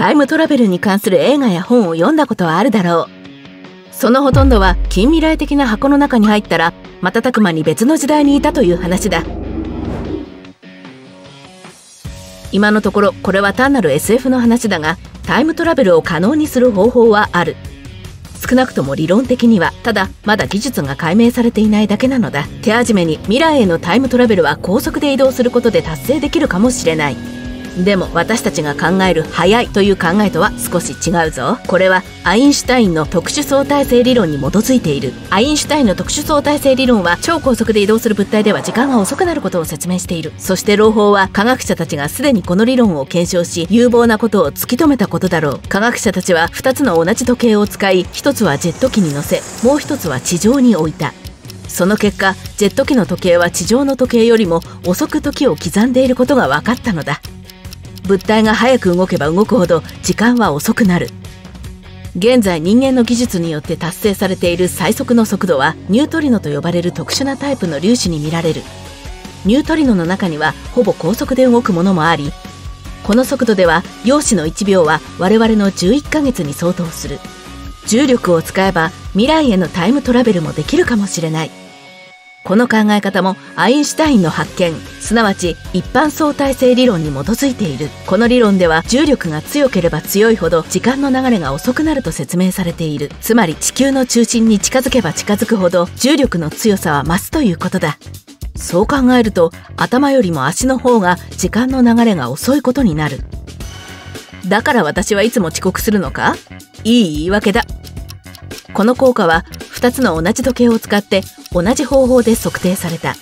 タイムトラベルに関する映画や本を読んだことはあるだろう。そのほとんどは近未来的な箱の中に入ったら瞬く間に別の時代にいたという話だ。今のところこれは単なる SF の話だがタイムトラベルを可能にする方法はある。少なくとも理論的にはただまだ技術が解明されていないだけなのだ。手始めに未来へのタイムトラベルは高速で移動することで達成できるかもしれない。でも私たちが考える早いという考えとは少し違うぞ。これはアインシュタインの特殊相対性理論に基づいている。アインシュタインの特殊相対性理論は超高速で移動する物体では時間が遅くなることを説明している。そして朗報は科学者たちがすでにこの理論を検証し有望なことを突き止めたことだろう。科学者たちは2つの同じ時計を使い1つはジェット機に乗せもう1つは地上に置いた。その結果ジェット機の時計は地上の時計よりも遅く時を刻んでいることが分かったのだ。物体が早く動けば動くほど時間は遅くなる。現在人間の技術によって達成されている最速の速度はニュートリノと呼ばれる特殊なタイプの粒子に見られる。ニュートリノの中にはほぼ高速で動くものもありこの速度では陽子の1秒は我々の11ヶ月に相当する。重力を使えば未来へのタイムトラベルもできるかもしれない。この考え方もアインシュタインの発見。すなわち一般相対性理論に基づいている。この理論では重力が強ければ強いほど時間の流れが遅くなると説明されている。つまり地球の中心に近づけば近づくほど重力の強さは増すということだ。そう考えると頭よりも足の方が時間の流れが遅いことになる。だから私はいつも遅刻するのか？いい言い訳だ。この効果は2つの同じ時計を使って同じ方法で測定された。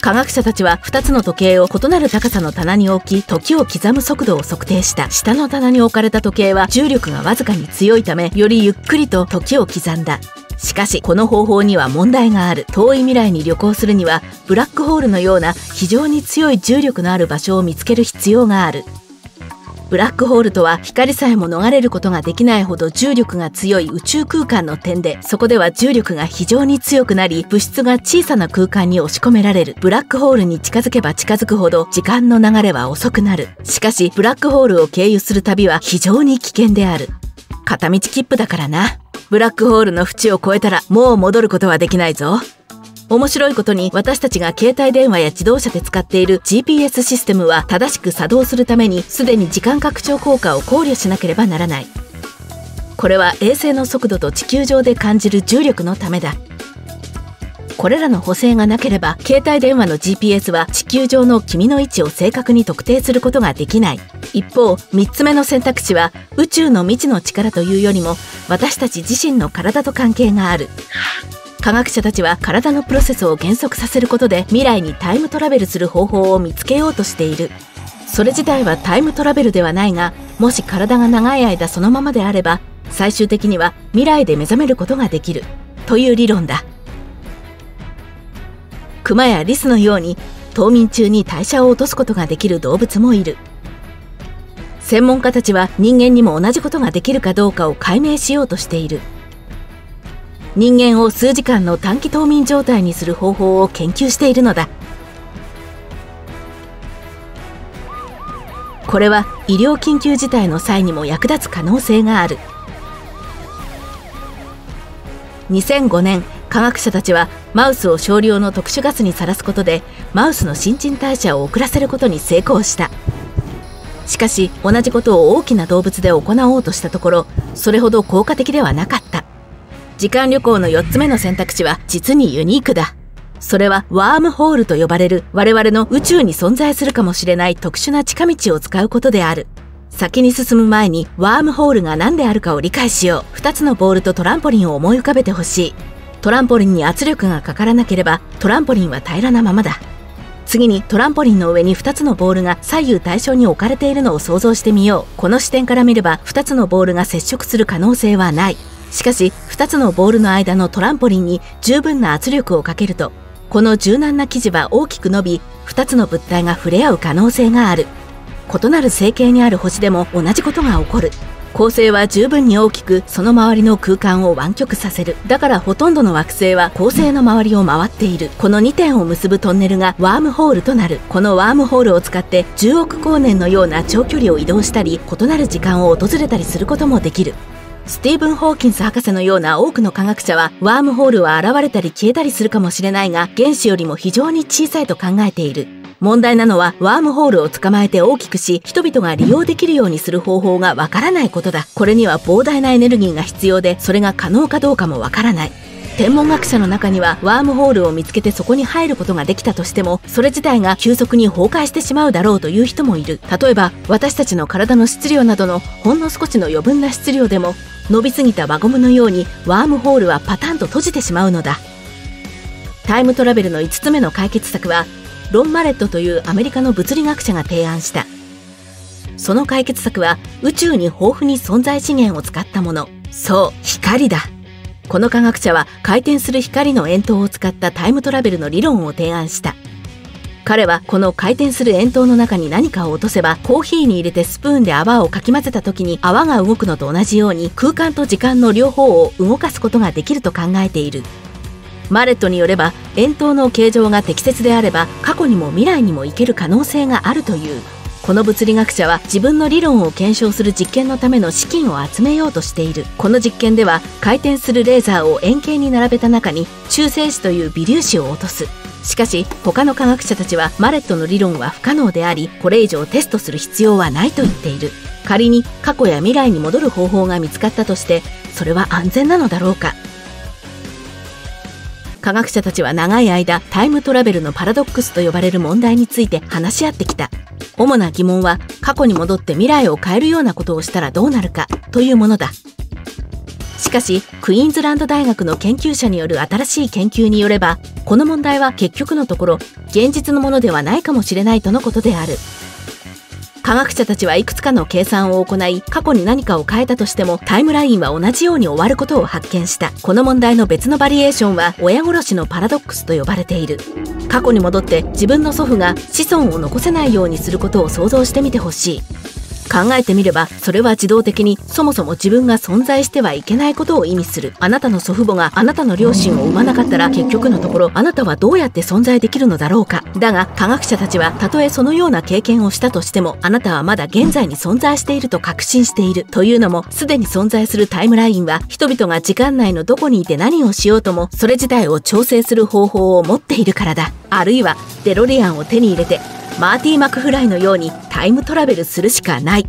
科学者たちは2つの時計を異なる高さの棚に置き時を刻む速度を測定した。下の棚に置かれた時計は重力がわずかに強いためよりゆっくりと時を刻んだ。しかしこの方法には問題がある。遠い未来に旅行するにはブラックホールのような非常に強い重力のある場所を見つける必要がある。ブラックホールとは光さえも逃れることができないほど重力が強い宇宙空間の点でそこでは重力が非常に強くなり物質が小さな空間に押し込められる。ブラックホールに近づけば近づくほど時間の流れは遅くなる。しかしブラックホールを経由する旅は非常に危険である。片道切符だからな。ブラックホールの縁を越えたらもう戻ることはできないぞ。面白いことに私たちが携帯電話や自動車で使っている GPS システムは正しく作動するためにすでに時間拡張効果を考慮しなければならない。これは衛星の速度と地球上で感じる重力のためだ。これらの補正がなければ携帯電話の GPS は地球上の君の位置を正確に特定することができない。一方3つ目の選択肢は宇宙の未知の力というよりも私たち自身の体と関係がある。科学者たちは体のプロセスを減速させることで未来にタイムトラベルする方法を見つけようとしている。それ自体はタイムトラベルではないがもし体が長い間そのままであれば最終的には未来で目覚めることができる。という理論だ。クマやリスのように冬眠中に代謝を落とすことができる動物もいる。専門家たちは人間にも同じことができるかどうかを解明しようとしている。人間を数時間の短期冬眠状態にする方法を研究しているのだ。これは医療緊急事態の際にも役立つ可能性がある。2005年科学者たちはマウスを少量の特殊ガスにさらすことでマウスの新陳代謝を遅らせることに成功した。しかし同じことを大きな動物で行おうとしたところそれほど効果的ではなかった。時間旅行の4つ目の選択肢は実にユニークだ。それはワームホールと呼ばれる我々の宇宙に存在するかもしれない特殊な近道を使うことである。先に進む前にワームホールが何であるかを理解しよう。2つのボールとトランポリンを思い浮かべてほしい。トランポリンに圧力がかからなければトランポリンは平らなままだ。次にトランポリンの上に2つのボールが左右対称に置かれているのを想像してみよう。この視点から見れば2つのボールが接触する可能性はない。しかし2つのボールの間のトランポリンに十分な圧力をかけるとこの柔軟な生地は大きく伸び2つの物体が触れ合う可能性がある。異なる成形にある星でも同じことが起こる。恒星は十分に大きくその周りの空間を湾曲させる。だからほとんどの惑星は恒星の周りを回っている。この2点を結ぶトンネルがワームホールとなる。このワームホールを使って10億光年のような長距離を移動したり異なる時間を訪れたりすることもできる。スティーブン・ホーキンス博士のような多くの科学者はワームホールは現れたり消えたりするかもしれないが原子よりも非常に小さいと考えている。問題なのはワームホールを捕まえて大きくし人々が利用できるようにする方法がわからないことだ。これには膨大なエネルギーが必要でそれが可能かどうかもわからない。天文学者の中にはワームホールを見つけてそこに入ることができたとしてもそれ自体が急速に崩壊してしまうだろうという人もいる。例えば私たちの体の質量などのほんの少しの余分な質量でも伸びすぎた輪ゴムのようにワームホールはパタンと閉じてしまうのだ。タイムトラベルの5つ目の解決策はロン・マレットというアメリカの物理学者が提案した。その解決策は宇宙に豊富に存在資源を使ったもの。そう光だ。この科学者は回転する光の円筒を使ったタイムトラベルの理論を提案した。彼はこの回転する円筒の中に何かを落とせばコーヒーに入れてスプーンで泡をかき混ぜた時に泡が動くのと同じように空間と時間の両方を動かすことができると考えている。マレットによれば円筒の形状が適切であれば過去にも未来にも行ける可能性があるという。この物理学者は自分の理論を検証する実験のための資金を集めようとしている。この実験では回転するレーザーを円形に並べた中に中性子という微粒子を落とす。しかし他の科学者たちはマレットの理論は不可能でありこれ以上テストする必要はないと言っている。仮に過去や未来に戻る方法が見つかったとしてそれは安全なのだろうか。科学者たちは長い間タイムトラベルのパラドックスと呼ばれる問題について話し合ってきた。主な疑問は過去に戻って未来を変えるようなことをしたらどうなるかというものだ。しかしクイーンズランド大学の研究者による新しい研究によればこの問題は結局のところ現実のものではないかもしれないとのことである。科学者たちはいくつかの計算を行い過去に何かを変えたとしてもタイムラインは同じように終わることを発見した。この問題の別のバリエーションは親殺しのパラドックスと呼ばれている。過去に戻って自分の祖父が子孫を残せないようにすることを想像してみてほしい。考えてみればそれは自動的にそもそも自分が存在してはいけないことを意味する。あなたの祖父母があなたの両親を産まなかったら結局のところあなたはどうやって存在できるのだろうか。だが科学者たちはたとえそのような経験をしたとしてもあなたはまだ現在に存在していると確信しているというのもすでに存在するタイムラインは人々が時間内のどこにいて何をしようともそれ自体を調整する方法を持っているからだ。あるいはデロリアンを手に入れてマーティー・マクフライのようにタイムトラベルするしかない。